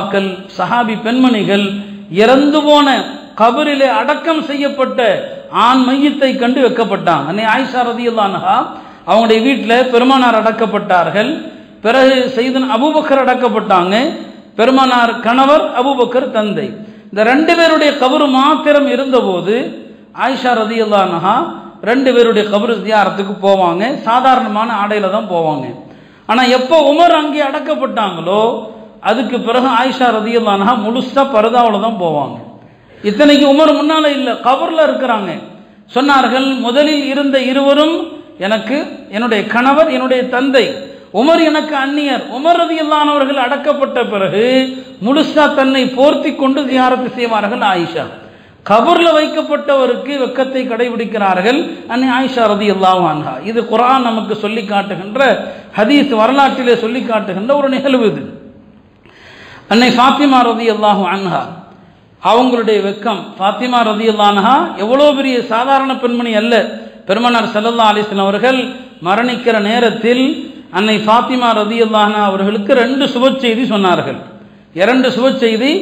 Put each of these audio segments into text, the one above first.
மக்கள் சஹாபி பெண்மணிகள் இறந்து போன கபரிலே அடக்கம் செய்யப்பட்ட ஆண் மையத்தை கண்டு வைக்கப்பட்டாங்க அன்னை ஆயிஷா ரதியுல்லானஹா அவங்களுடைய வீட்டில் பெருமானார் அடக்கப்பட்டார்கள். பிறகு செய்தன் அபூபக்கர் அடக்கப்பட்டாங்க. பெருமானார் கணவர் அபுபக்கர் தந்தை. இந்த ரெண்டு பேருடைய கபரு மாத்திரம் இருந்தபோது ஆயிஷா ரதியுல்லானஹா ரெண்டு பேருடைய கபரு தியாரத்துக்கு போவாங்க. சாதாரணமான ஆடையில தான் போவாங்க. ஆனால் எப்போ உமர் அங்கே அடக்கப்பட்டாங்களோ அதுக்கு பிறகு ஆயிஷா ரதியுல்லானஹா முழுசாக பரதாவில் தான் போவாங்க. இத்தனைக்கு உமர் முன்னால் இல்லை கவரில் இருக்கிறாங்க. சொன்னார்கள் முதலில் இருந்த இருவரும் எனக்கு என்னுடைய கணவர் என்னுடைய தந்தை உமர் எனக்கு அந்நியர். உமர் ரதியல்லானவர்கள் அடக்கப்பட்ட பிறகு முழுசா தன்னை போர்த்தி கொண்டு தியாரத்து செய்வார்கள் ஆயிஷா. கபரில் வைக்கப்பட்டவருக்கு வெக்கத்தை கடைபிடிக்கிறார்கள் அன்னை ஆயிஷா ரதி அல்லாஹான்ஹா இது குரான் நமக்கு சொல்லி காட்டுகின்ற ஹதீஸ் வரலாற்றிலே சொல்லி காட்டுகின்ற ஒரு நிகழ்வு இது. அன்னை ஃபாத்திமா ரதி அல்லாஹு அன்ஹா. அவங்களுடைய வெக்கம் ஃபாத்திமா ரதி அல்லான்ஹா எவ்வளோ பெரிய சாதாரண பெண்மணி அல்ல. பெருமனார் சல்லல்லா அலிஸ்லாம் அவர்கள் மரணிக்கிற நேரத்தில் அன்னை ஃபாத்திமா ரதி அல்லாஹா அவர்களுக்கு ரெண்டு சுப செய்தி சொன்னார்கள். இரண்டு சுப செய்தி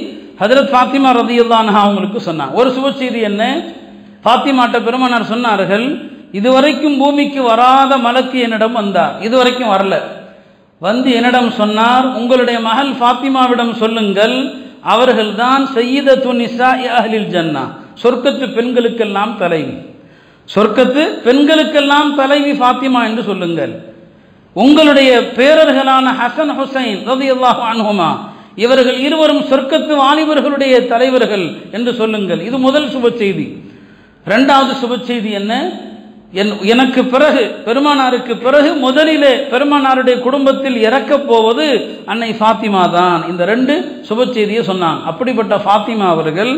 ஹதரத் ஃபாத்திமா ரதி அல்லான்ஹா அவங்களுக்கு சொன்னாங்க. ஒரு சுப செய்தி என்ன? ஃபாத்திமாட்ட பெருமனார் சொன்னார்கள் இதுவரைக்கும் பூமிக்கு வராத மலக்கு என்னிடம் வந்தார். இதுவரைக்கும் வரல. வந்து என்னிடம் சொன்னார் உங்களுடைய மகள் ஃபாத்திமாவிடம் சொல்லுங்கள் அவர்கள்தான் செய்யத துனிசா அஹ்லில் ஜன்னா. சொர்க்கத்து பெண்களுக்கெல்லாம் தலைவி. சொர்க்கத்து பெண்களுக்கெல்லாம் தலைவி ஃபாத்திமா என்று சொல்லுங்கள். உங்களுடைய பேரர்களான ஹசன் ஹுசைன் ரதியல்லாஹு அனுகுமா இவர்கள் இருவரும் சொர்க்கத்து வாலிபர்களுடைய தலைவர்கள் என்று சொல்லுங்கள். இது முதல் சுப செய்தி. இரண்டாவது சுப செய்தி என்ன? என் எனக்கு பிறகு பெருமானாருக்கு பிறகு முதலிலே பெருமானாருடைய குடும்பத்தில் இறக்கப் போவது அன்னை ஃபாத்திமா தான் இந்த ரெண்டு சுப செய்தியை சொன்னாங்க. அப்படிப்பட்ட ஃபாத்திமா அவர்கள்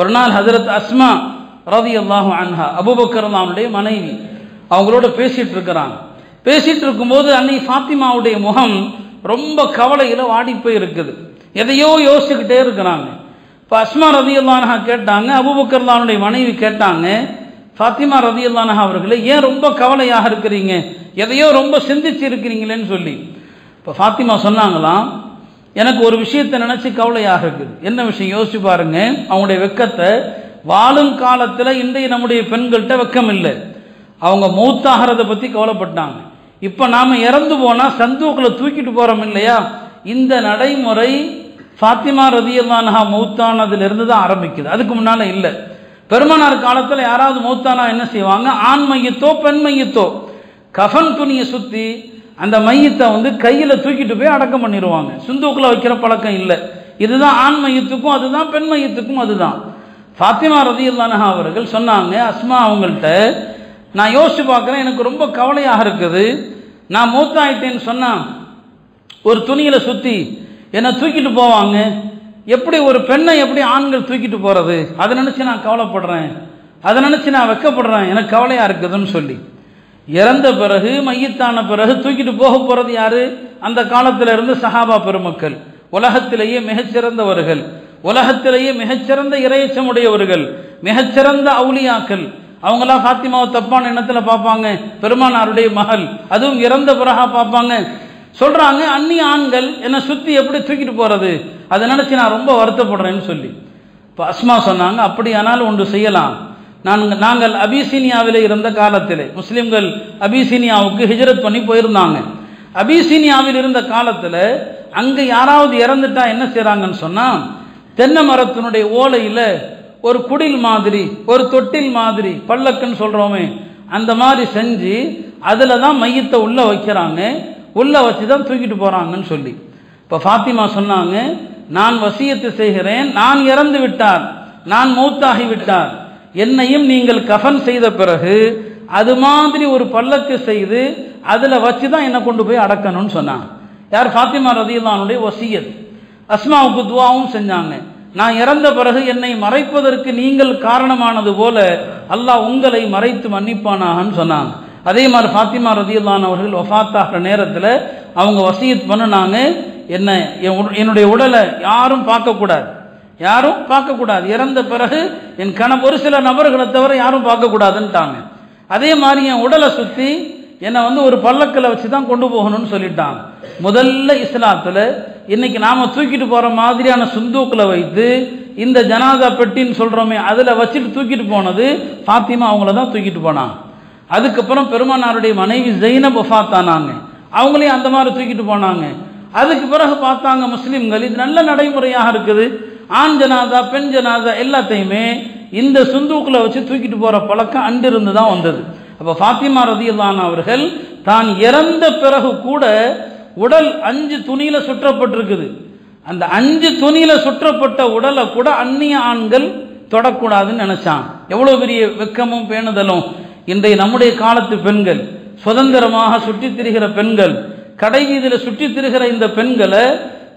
ஒரு நாள் ஹசரத் அஸ்மா ரதி அல்லாஹு அன்ஹா அபுபக்கர்லானுடைய மனைவி அவங்களோட பேசிட்டு இருக்கிறாங்க. பேசிட்டு இருக்கும்போது அன்னை ஃபாத்திமாவுடைய முகம் ரொம்ப கவலையில் வாடி போய் இருக்குது எதையோ யோசிச்சுக்கிட்டே இருக்கிறாங்க. இப்போ அஸ்மா ரதி அல்லானஹா கேட்டாங்க அபுபக்கர்லானுடைய மனைவி கேட்டாங்க ஃபாத்திமா ரதி அல்லானஹா அவர்களே ஏன் ரொம்ப கவலையாக இருக்கிறீங்க? எதையோ ரொம்ப சிந்திச்சு இருக்கிறீங்களேன்னு சொல்லி. இப்போ ஃபாத்திமா சொன்னாங்களாம் எனக்கு ஒரு விஷயத்தை நினச்சி கவலையாக இருக்குது. என்ன விஷயம்? யோசிச்சு பாருங்க. அவங்களுடைய வெக்கத்தை வாழும் காலத்தில் இன்றைய நம்முடைய பெண்கள்கிட்ட வெக்கம் இல்லை அவங்க மூத்தாகிறத பற்றி கவலைப்பட்டாங்க. இப்போ நாம் இறந்து போனால் சந்தூக்கில் தூக்கிட்டு போகிறோம் இல்லையா? இந்த நடைமுறை ஃபாத்திமா ரதியல்லானஹா மௌத்தானதுலேருந்து தான் ஆரம்பிக்குது. அதுக்கு முன்னால் இல்லை. பெருமனார் காலத்தில் யாராவது மூத்தானா என்ன செய்வாங்க? ஆண் மையத்தோ பெண் மையத்தோ. கஃன் துணியை சுற்றி அந்த மையத்தை வந்து கையில் தூக்கிட்டு போய் அடக்கம் பண்ணிடுவாங்க சுந்தூக்கில் வைக்கிற பழக்கம் இல்லை. இதுதான் ஆண் மையத்துக்கும் அதுதான் பெண் மையத்துக்கும் அதுதான். ஃபாத்திமா ரதியுல்லானஹா அவர்கள் சொன்னாங்க அஸ்மா அவங்கள்ட்ட நான் யோசிச்சு பார்க்குறேன் எனக்கு ரொம்ப கவலையாக இருக்குது. நான் மூத்தாயிட்டேன்னு சொன்னால் ஒரு துணியில் சுற்றி என்னை தூக்கிட்டு போவாங்க. எப்படி ஒரு பெண்ணை எப்படி ஆண்கள் தூக்கிட்டு போகிறது அதை நினச்சி நான் கவலைப்படுறேன். அதை நினச்சி நான் வெக்கப்படுறேன். எனக்கு கவலையாக இருக்குதுன்னு சொல்லி. இறந்த பிறகு மையத்தான பிறகு தூக்கிட்டு போக போகிறது யாரு? அந்த காலத்தில் இருந்து சஹாபா பெருமக்கள். உலகத்திலேயே மிகச்சிறந்தவர்கள். உலகத்திலேயே மிகச்சிறந்த இறையச்சமுடையவர்கள். மிகச்சிறந்த அவுளியாக்கள். அவங்களாம் ஃபாத்திமாவை தப்பான எண்ணத்தில் பார்ப்பாங்க. பெருமானாருடைய மகள். அதுவும் இறந்த பிறகா பார்ப்பாங்க. சொல்கிறாங்க அந்நிய ஆண்கள் என்னை சுற்றி எப்படி தூக்கிட்டு போகிறது அதை நினச்சி நான் ரொம்ப வருத்தப்படுறேன்னு சொல்லி. இப்போ அஸ்மா சொன்னாங்க அப்படியானால் ஒன்று செய்யலாம். நாங்கள் நாங்கள் அபிசீனியாவில் இருந்த காலத்தில் முஸ்லீம்கள் அபிசீனியாவுக்கு ஹிஜரத் பண்ணி போயிருந்தாங்க. அபிசீனியாவில் இருந்த காலத்தில் அங்கே யாராவது இறந்துட்டா என்ன செய்கிறாங்கன்னு சொன்னால் தென்னை மரத்தினுடைய ஓலையில் ஒரு குடில் மாதிரி ஒரு தொட்டில் மாதிரி பல்லக்குன்னு சொல்கிறோமே அந்த மாதிரி செஞ்சு அதில் தான் மையத்தை உள்ளே வைக்கிறாங்க. உள்ளே வச்சு தான் தூக்கிட்டு போகிறாங்கன்னு சொல்லி. இப்போ ஃபாத்திமா சொன்னாங்க நான் வசியத்து செய்கிறேன் நான் இறந்து விட்டார் நான் மௌத்தாகி விட்டார். என்னையும் நீங்கள் கஃன் செய்த பிறகு அது மாதிரி ஒரு பல்லக்கு செய்து அதில் வச்சு தான் என்னை கொண்டு போய் அடக்கணும்னு சொன்னாங்க. யார்? ஃபாத்திமா ரதியுல்லானுடைய வசியத். அஸ்மாவுக்கு துவாவும் செஞ்சாங்க. நான் இறந்த பிறகு என்னை மறைப்பதற்கு நீங்கள் காரணமானது போல அல்லாஹ் உங்களை மறைத்து மன்னிப்பானாகன்னு சொன்னாங்க. அதே மாதிரி ஃபாத்திமா ரதியுல்லான் அவர்கள் வஃத்தாகிற நேரத்தில் அவங்க வசியத் பண்ணினாங்க. என்ன என்னுடைய உடலை யாரும் பார்க்கக்கூடாது. யாரும் பார்க்கக்கூடாது. இறந்த பிறகு என் கணம் ஒரு சில நபர்களை தவிர யாரும் பார்க்கக்கூடாதுன்ட்டாங்க. அதே மாதிரி என் உடலை சுற்றி என்னை வந்து ஒரு பல்லக்கில் வச்சு தான் கொண்டு போகணும்னு சொல்லிட்டாங்க. முதல்ல இஸ்லாத்தில் இன்னைக்கு நாம் தூக்கிட்டு போகிற மாதிரியான சுந்தூக்கில் வைத்து இந்த ஜனாதா பெட்டின்னு சொல்கிறோமே அதில் வச்சுட்டு தூக்கிட்டு போனது ஃபாத்திமா அவங்கள தான் தூக்கிட்டு போனாங்க. அதுக்கப்புறம் பெருமானாருடைய மனைவி ஜெயினப் வஃபாத்தானாங்க அவங்களையும் அந்த மாதிரி தூக்கிட்டு போனாங்க. அதுக்கு பிறகு பார்த்தாங்க முஸ்லீம்கள் இது நல்ல நடைமுறையாக இருக்குது. ஆண் ஜனாதா பெண் ஜனாதா எல்லாத்தையுமே இந்த சுந்தூக்கில் வச்சு தூக்கிட்டு போற பழக்கம் அன்றிருந்து தான் வந்தது. அப்போ ஃபாத்திமா ரதியுல்லான் அவர்கள் தான் இறந்த பிறகு கூட உடல் அஞ்சு துணியில சுற்றப்பட்டிருக்குது. அந்த அஞ்சு துணியில சுற்றப்பட்ட உடலை கூட அந்நிய ஆண்கள் தொடக்கூடாதுன்னு நினைச்சான் எவ்வளவு பெரிய வெக்கமும் பேணுதலும். இன்றைய நம்முடைய காலத்து பெண்கள் சுதந்திரமாக சுற்றித் திரிகிற பெண்கள் கடை சுற்றி திருகிற இந்த பெண்களை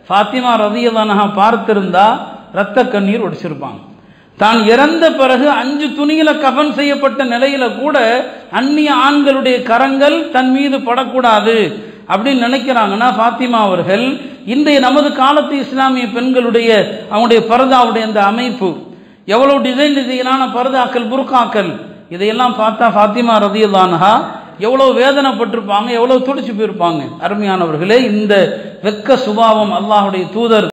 ஃபாத்திமா ரதியதானகா பார்த்திருந்தா ரத்த கண்ணீர் ஒடிச்சிருப்பாங்க. தான் இறந்த பிறகு அஞ்சு துணியில கஃன் செய்யப்பட்ட நிலையில கூட அந்நிய ஆண்களுடைய கரங்கள் தன் மீது படக்கூடாது அப்படின்னு நினைக்கிறாங்கன்னா ஃபாத்திமா அவர்கள் இன்றைய நமது காலத்து இஸ்லாமிய பெண்களுடைய அவனுடைய பரதாவுடைய அந்த அமைப்பு. எவ்வளவு டிசைன் டிசைனான பரதாக்கள் புர்காக்கள் இதையெல்லாம் பார்த்தா ஃபாத்திமா ரதியதானஹா எவ்வளவு வேதனைப்பட்டிருப்பாங்க எவ்வளவு துடிச்சு போயிருப்பாங்க. அருமையானவர்களே இந்த வெக்க சுபாவம் அல்லாஹுடைய தூதர்